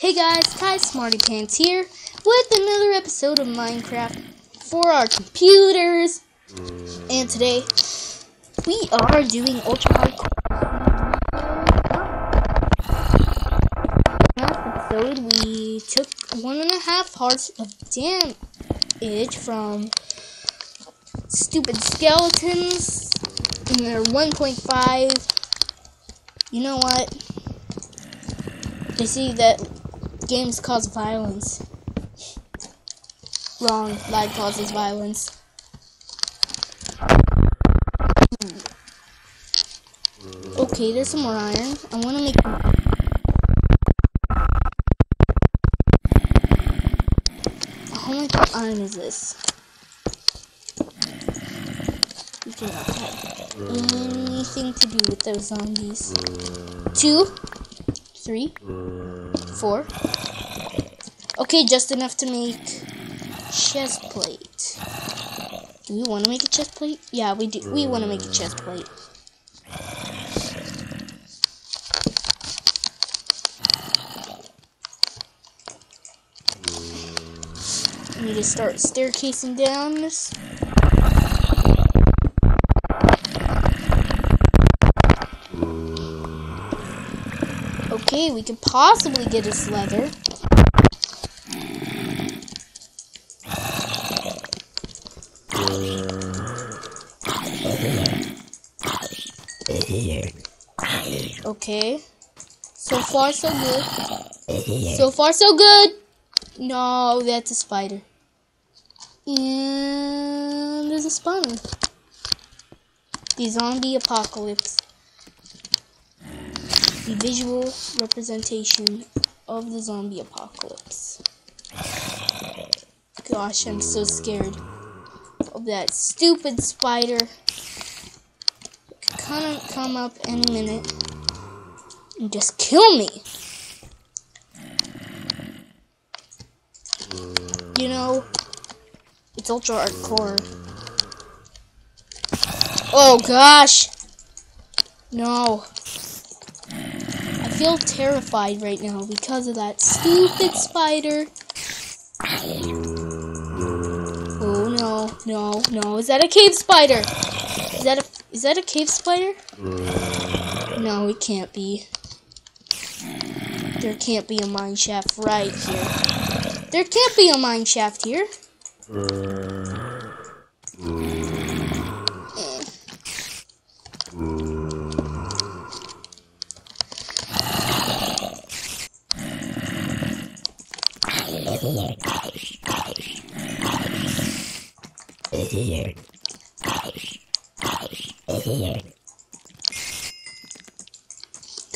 Hey guys, Kai Smarty Pants here with another episode of Minecraft for our computers. And today we are doing ultra hardcore. Last episode we took one and a half hearts of damage from stupid skeletons and they're 1.5. You know what? They see that games cause violence. Wrong. Lag causes violence. Okay, there's some more iron. I want to make. How much iron is this? We have anything to do with those zombies. Two, three, four. Okay, just enough to make chest plate. Do we want to make a chest plate? Yeah, we do. We want to make a chest plate. We need to start staircasing down this. Okay, we could possibly get us leather. Okay. So far, so good. So far, so good. No, that's a spider. And there's a spawner. The zombie apocalypse. The visual representation of the zombie apocalypse. Gosh, I'm so scared of that stupid spider. Of come up any minute and just kill me. You know, it's ultra hardcore. Oh gosh! No. Feel terrified right now because of that stupid spider. Oh no, no, no. Is that a cave spider? Is that a is that a cave spider? No, it can't be. There can't be a mine shaft right here. There can't be a mine shaft here.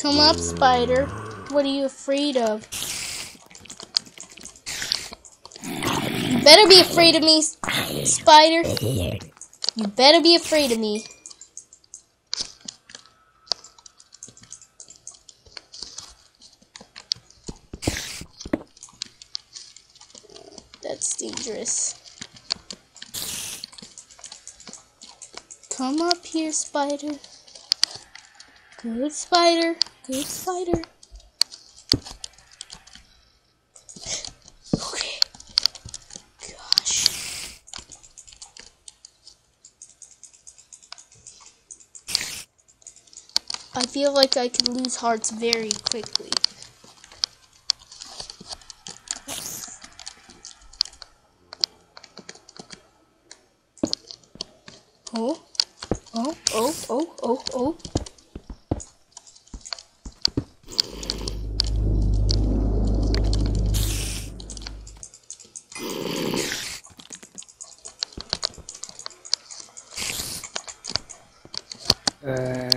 Come up, spider. What are you afraid of? You better be afraid of me, spider. You better be afraid of me. Dangerous. Come up here, spider. Good spider. Good spider. Okay. Gosh. I feel like I could lose hearts very quickly. Oh, oh, oh, oh, oh, oh. Eh,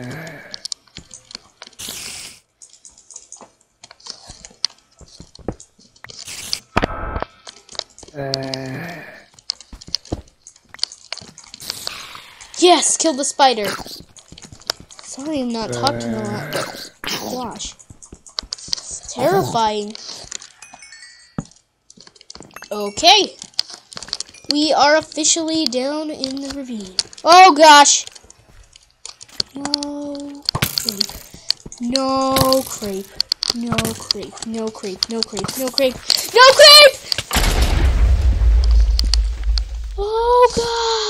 Yes, kill the spider. Sorry, I'm not talking a lot. Uh, gosh, it's terrifying. Okay, we are officially down in the ravine. Oh gosh. No creep. No creep. No creep, no creep, no creep, no creep, no creep! Oh gosh!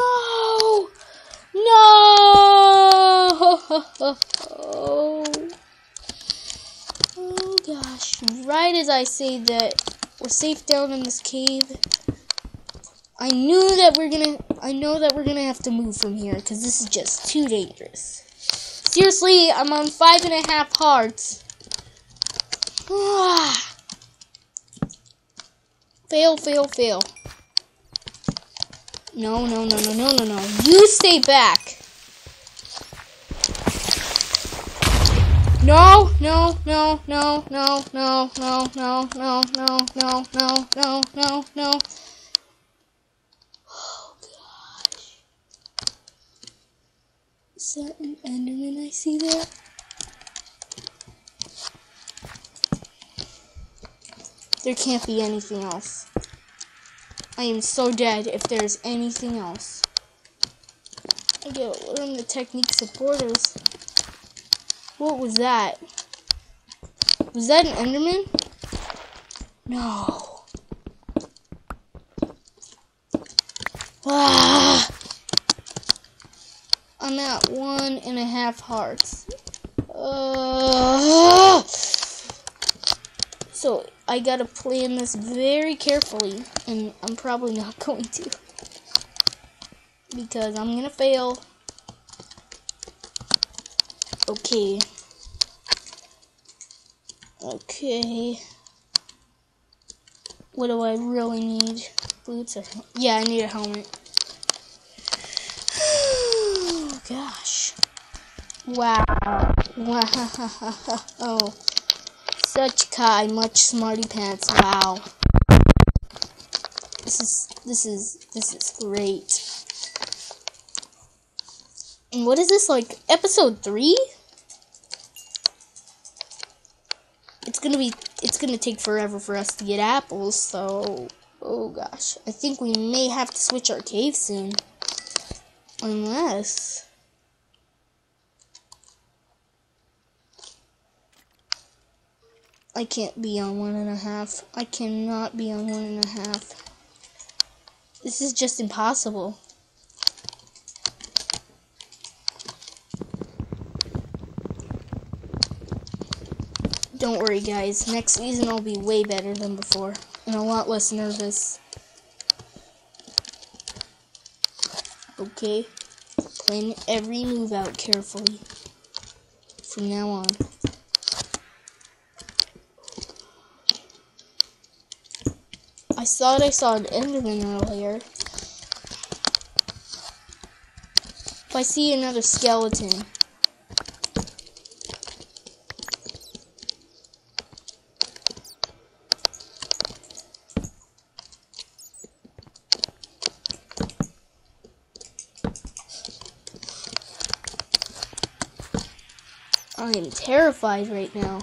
No! No! Oh gosh. Right as I say that we're safe down in this cave, I knew that we're gonna, I know that we're gonna have to move from here because this is just too dangerous. Seriously, I'm on five and a half hearts. fail, fail, fail. No, no, no, no, no, no, no. You stay back. No, no, no, no, no, no, no, no, no, no, no, no, no, no, no. Oh gosh. Is that an Enderman I see there? There can't be anything else. I am so dead if there's anything else. I gotta learn the techniques of borders. What was that? Was that an Enderman? No. Ah. I'm at one and a half hearts. Uh, so I gotta plan this very carefully, and I'm probably not going to. Because I'm gonna fail. Okay. Okay. What do I really need? Boots or yeah, I need a helmet. Gosh. Wow. Wow. Oh. Such Kai, much smarty pants. Wow. This is this is this is great. And what is this like episode 3? it's gonna be it's gonna take forever for us to get apples, so oh gosh. I think we may have to switch our cave soon. Unless I can't be on one and a half. I cannot be on one and a half. This is just impossible. Don't worry, guys. Next season I'll be way better than before. And a lot less nervous. Okay? Plan every move out carefully. From now on. I thought I saw an Enderman earlier. If I see another skeleton, I am terrified right now.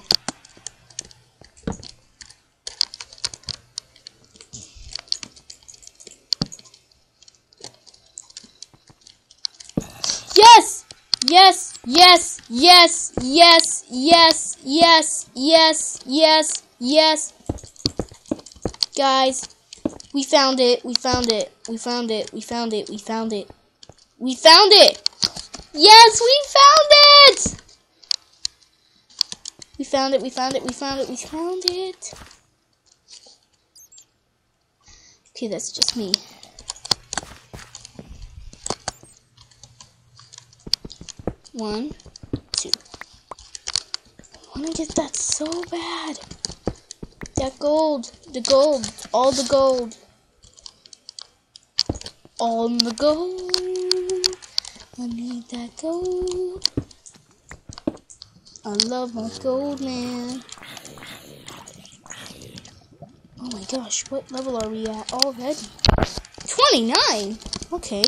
Yes! Yes! Yes! Yes! Yes! Yes! Yes! Yes! Yes! Yes! Guys, we found it. We found it. We found it. We found it. We found it. We found it! Yes, we found it! We found it, we found it, we found it, we found it. Okay, that's just me. One, two. I want to get that so bad. That gold, the gold, all the gold. All the gold. I need that gold. I love my gold man. Oh my gosh, what level are we at already? 29! Okay.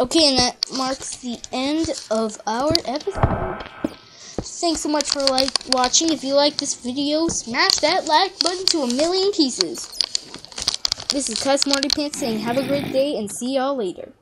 Okay, and that marks the end of our episode. Thanks so much for like watching. If you like this video, smash that like button to a million pieces. This is Kai Smarty Pants saying have a great day and see y'all later.